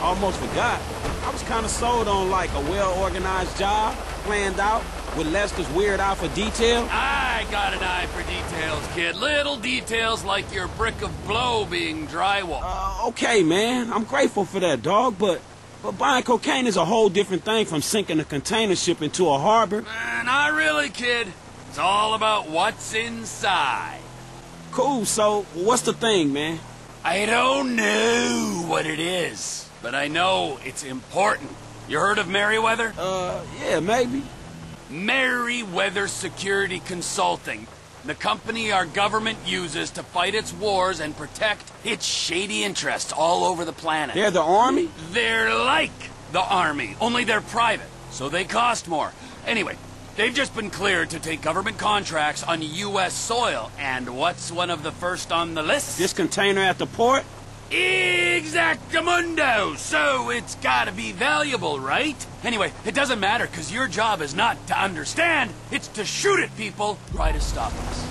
almost forgot. I was kind of sold on like a well-organized job, planned out, with Lester's weird eye for detail. I got an eye for details, kid. Little details like your brick of blow being drywall. Uh, okay, man. I'm grateful for that, dog, but but buying cocaine is a whole different thing from sinking a container ship into a harbor. Uh, not really, kid. It's all about what's inside. Cool, so what's the thing, man? I don't know what it is, but I know it's important. You heard of Merryweather? Uh, yeah, maybe. Merryweather Security Consulting. The company our government uses to fight its wars and protect its shady interests all over the planet. They're the army? They're like the army, only they're private, so they cost more. Anyway, they've just been cleared to take government contracts on U.S. soil, and what's one of the first on the list? This container at the port? Exactamundo! So it's gotta be valuable, right? Anyway, it doesn't matter, because your job is not to understand, it's to shoot at people, try to stop us.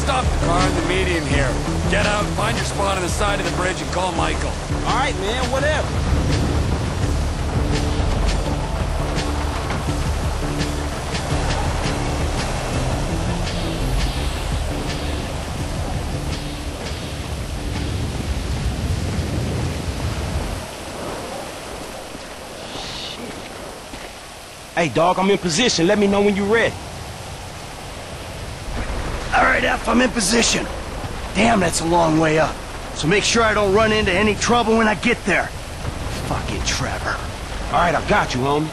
Stop the car in the median here. Get out, find your spot on the side of the bridge, and call Michael. All right, man, whatever. Hey, dog, I'm in position. Let me know when you're ready. All right, F, I'm in position. Damn, that's a long way up. So make sure I don't run into any trouble when I get there. Fucking Trevor. All right, I got you, homie.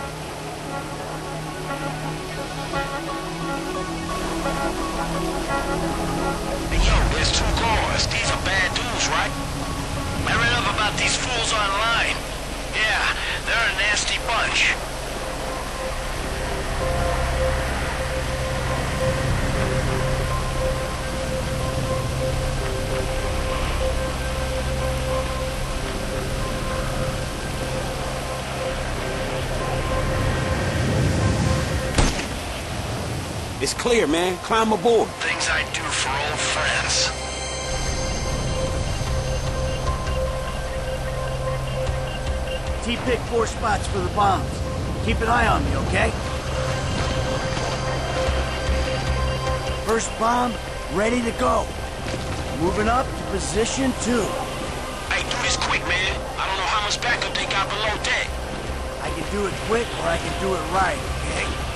Hey, yo, there's two guards. These are bad dudes, right? I read up about these fools online. Yeah, they're a nasty bunch. It's clear, man. Climb aboard. Things I do for old friends. T-pick four spots for the bombs. Keep an eye on me, okay? First bomb, ready to go. Moving up to position two. Hey, do this quick, man. I don't know how much backup they got below deck. I can do it quick or I can do it right, okay? Okay,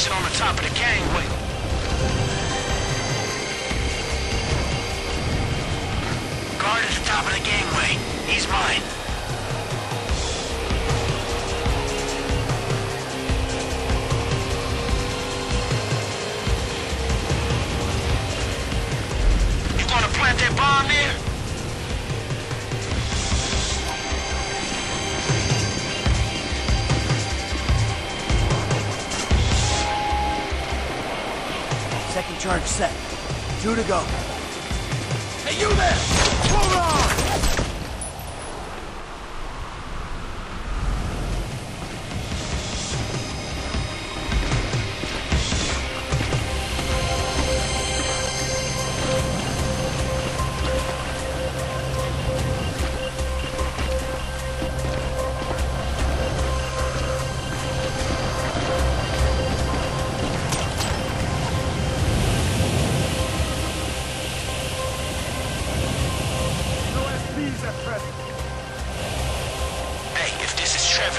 station on the top of the gangway. Guard at the top of the gangway. He's mine. Charge set. Two to go. Hey, you there! Hold on!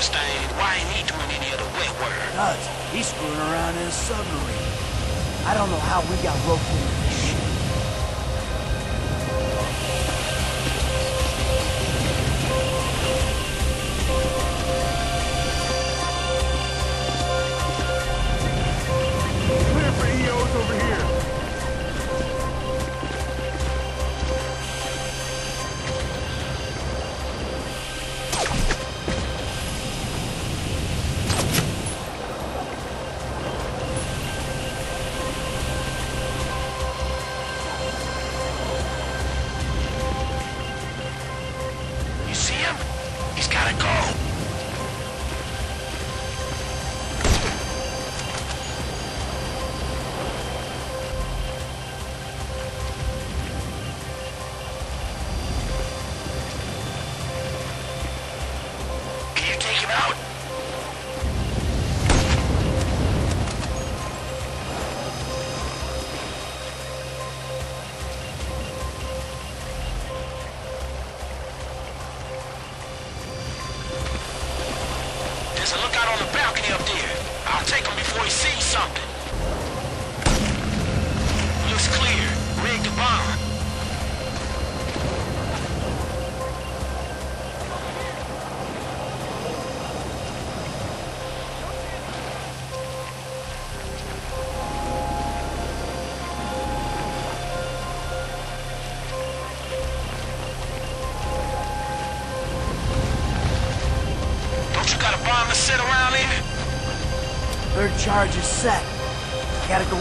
Why ain't he doing any of the wet work? Nuts. He's screwing around in a submarine. I don't know how we got roped into out.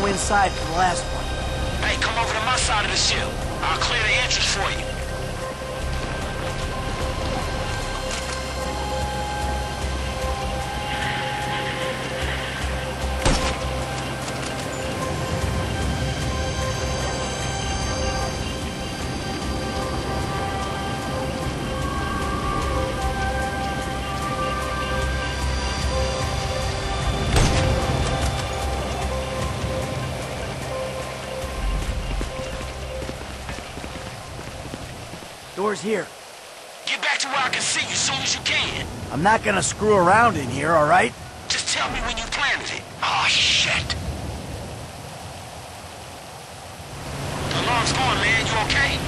Go inside for the last one. Hey, come over to my side of the ship. I'll clear the entrance for you. Door's here. Get back to where I can see you as soon as you can. I'm not gonna screw around in here, alright? Just tell me when you planted it. Oh, shit. The alarm's going, man. You okay?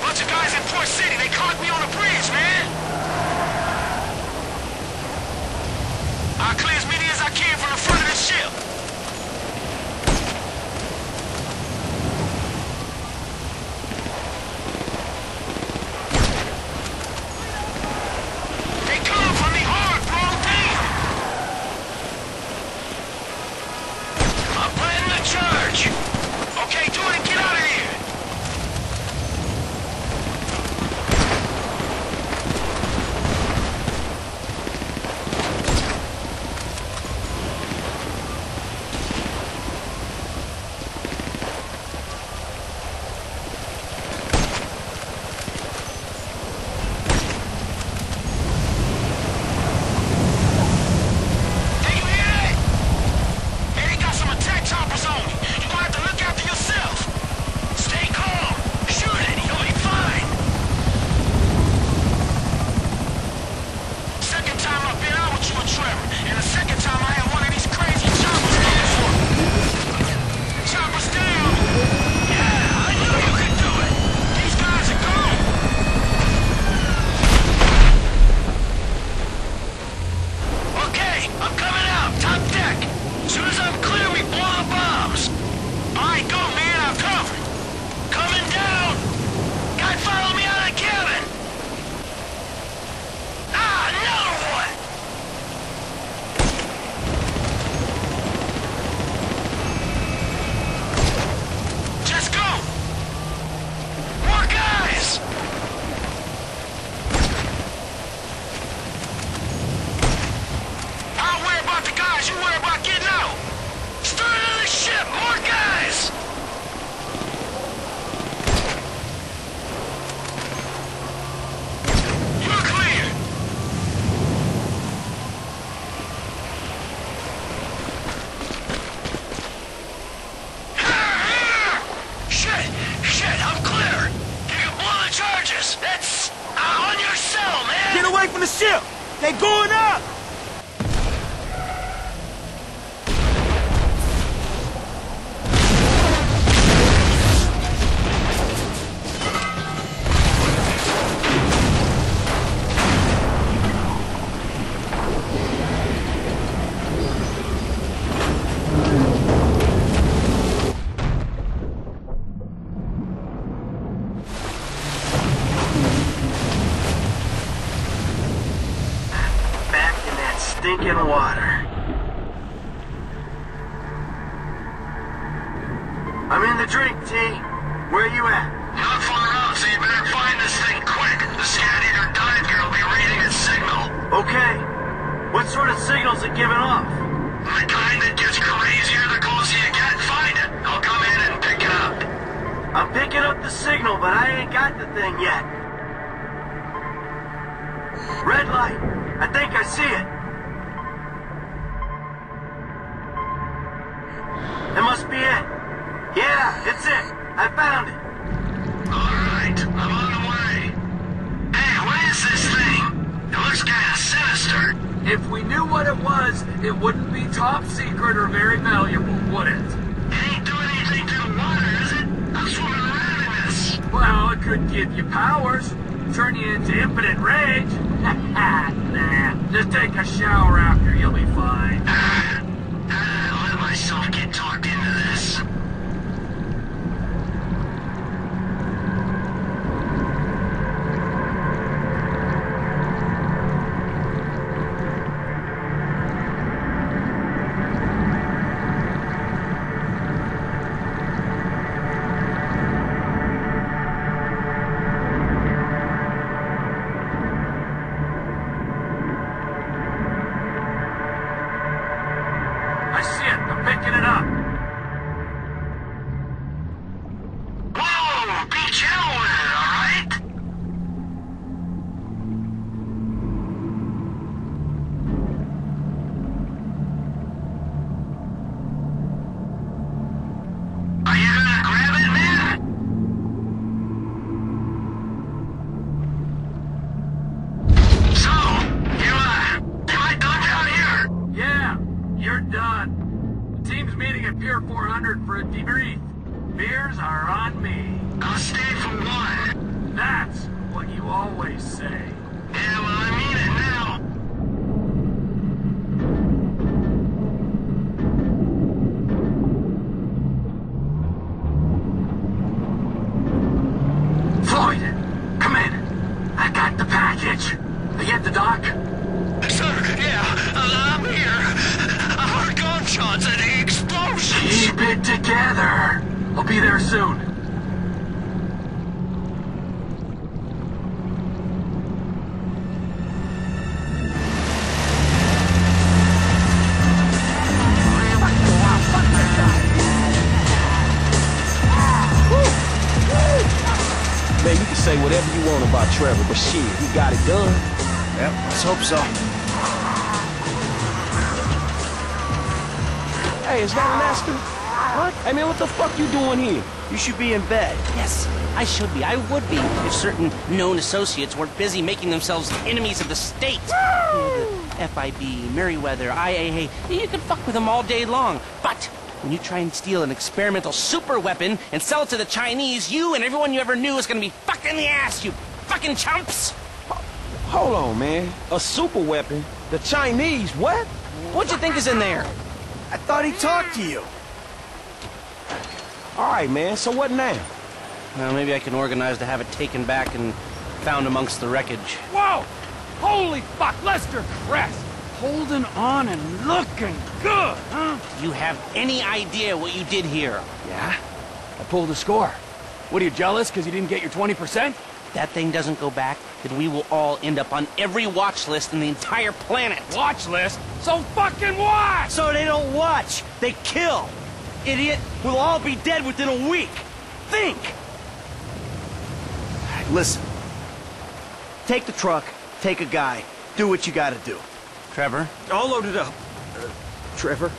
Bunch of guys in Port City. They caught me on the bridge, man. I'll clear ship! They going up! Signal, but I ain't got the thing yet. Red light. I think I see it. That must be it. Yeah, it's it. I found it. All right, I'm on the way. Hey, what is this thing? It looks kind of sinister. If we knew what it was, it wouldn't be top secret or very valuable, would it? It ain't doing anything to the water, is it? I'm swimming around in this. Well, it could give you powers, turn you into impotent rage. nah, just take a shower after, you'll be fine. The package. Are you at the dock? Sir, yeah, uh, I'm here. I heard gunshots and explosions. Keep it together. I'll be there soon. Man, you can say whatever you want about Trevor, but shit, he got it done. Yep, let's hope so. Hey, is that Lester? What? Hey, man, what the fuck you doing here? You should be in bed. Yes, I should be. I would be if certain known associates weren't busy making themselves enemies of the state. You know, the FIB, Merryweather, IAA. You can fuck with them all day long. But when you try and steal an experimental super weapon and sell it to the Chinese, you and everyone you ever knew is gonna be fucked in the ass, you fucking chumps! Hold on, man. A super weapon? The Chinese, what? What'd you think is in there? I thought he talked to you. All right, man, so what now? Well, maybe I can organize to have it taken back and found amongst the wreckage. Whoa! Holy fuck, Lester Crest! Holding on and looking good, huh? You have any idea what you did here? Yeah? I pulled a score. What are you jealous because you didn't get your 20%? that thing doesn't go back, then we will all end up on every watch list in the entire planet. Watch list? So fucking what? So they don't watch, they kill. Idiot, we'll all be dead within a week. Think! Listen. Take the truck, take a guy, do what you gotta do. Trevor? All loaded up. Uh, Trevor?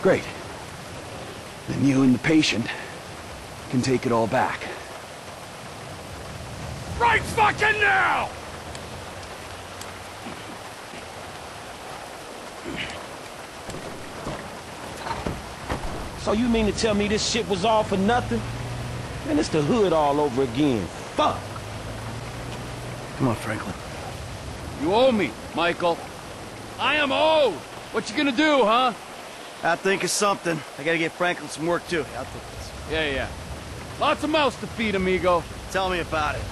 Great. Then you and the patient can take it all back. Right fucking now! So you mean to tell me this shit was all for nothing? Man, it's the hood all over again. Fuck. Come on, Franklin. You owe me, Michael. I am owed. What you gonna do, huh? I'll think of something. I gotta get Franklin some work, too. I'll think of this. Yeah, yeah. Lots of mouths to feed, amigo. Tell me about it.